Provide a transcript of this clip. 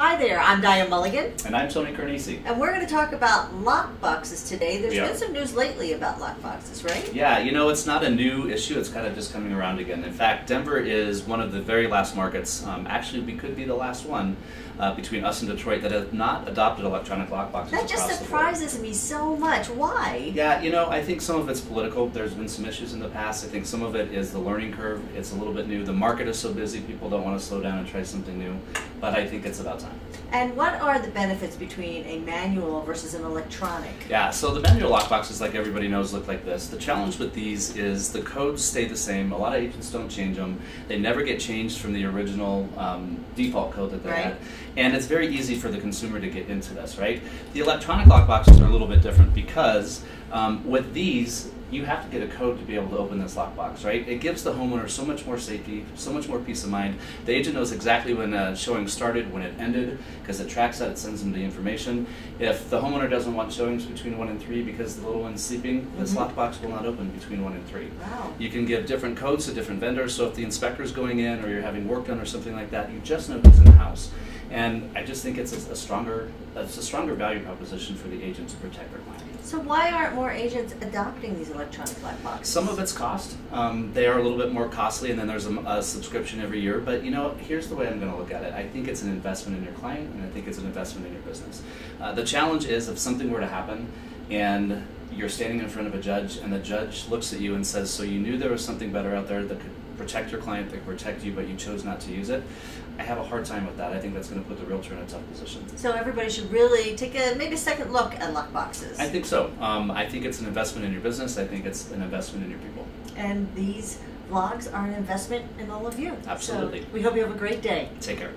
Hi there, I'm Diane Mulligan, And I'm Tony Carnesi. and we're going to talk about lockboxes today. There's are. been some news lately about lockboxes, right? Yeah, you know, it's not a new issue. It's kind of just coming around again. In fact, Denver is one of the very last markets. Um, actually, we could be the last one uh, between us and Detroit that have not adopted electronic lockboxes. That just across the board. surprises me so much. Why? Yeah, you know, I think some of it's political. There's been some issues in the past. I think some of it is the learning curve. It's a little bit new. The market is so busy, people don't want to slow down and try something new. But I think it's about time. And what are the benefits between a manual versus an electronic? Yeah, so the manual lock boxes, like everybody knows, look like this. The challenge with these is the codes stay the same. A lot of agents don't change them. They never get changed from the original um, default code that they Right. had. And it's very easy for the consumer to get into this, right? The electronic lock boxes are a little bit different because um, with these, you have to get a code to be able to open this lockbox, right? It gives the homeowner so much more safety, so much more peace of mind. The agent knows exactly when uh, showing started, when it ended, because it tracks that, it sends them the information. If the homeowner doesn't want showings between one and three because the little one's sleeping, this Mhm. lockbox will not open between one and three. Wow. You can give different codes to different vendors, so if the inspector's going in or you're having work done or something like that, you just know who's in the house. And I just think it's a, a stronger, it's a stronger value proposition for the agent to protect their client. So why aren't more agents adopting these electronic lock boxes? Some of it's cost. Um, they are a little bit more costly, and then there's a, a subscription every year. But you know, here's the way I'm going to look at it. I think it's an investment in your client, and I think it's an investment in your business. Uh, the challenge is if something were to happen, and you're standing in front of a judge, and the judge looks at you and says, "So you knew there was something better out there that could protect your client, could protect you, but you chose not to use it." I have a hard time with that. I think that's going to put the realtor in a tough position. So everybody should really take a maybe a second look at lock boxes. I think so. Um, I think it's an investment in your business. I think it's an investment in your people. and these vlogs are an investment in all of you. Absolutely. So we hope you have a great day. Take care.